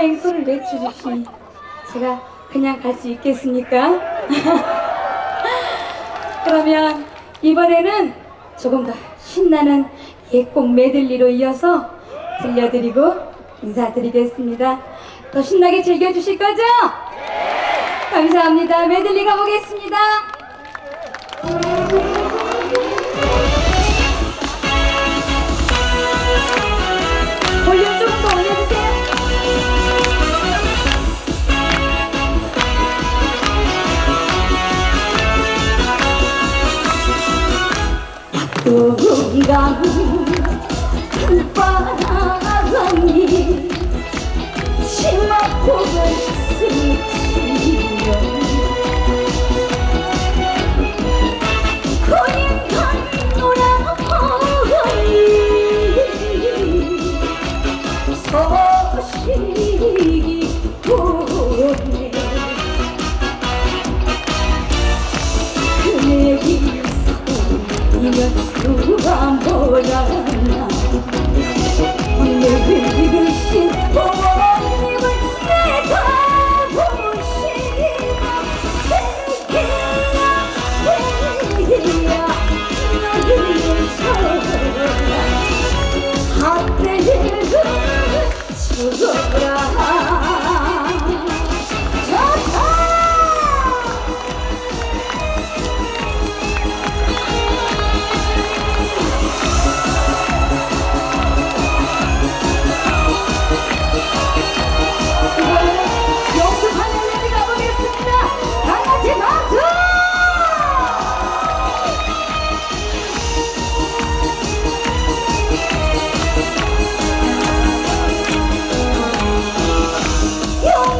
앵콜을 외쳐주시니 제가 그냥 갈 수 있겠습니까? 그러면 이번에는 조금 더 신나는 예곡 메들리로 이어서 들려드리고 인사드리겠습니다. 더 신나게 즐겨주실 거죠? 감사합니다. 메들리 가보겠습니다. 누군가 바람이 치마폭을 스치며 누가 몰랐나 늙으신 부모님을 내가 보시나 대기야 대기야 너희를 쳐라 사대를 죽어라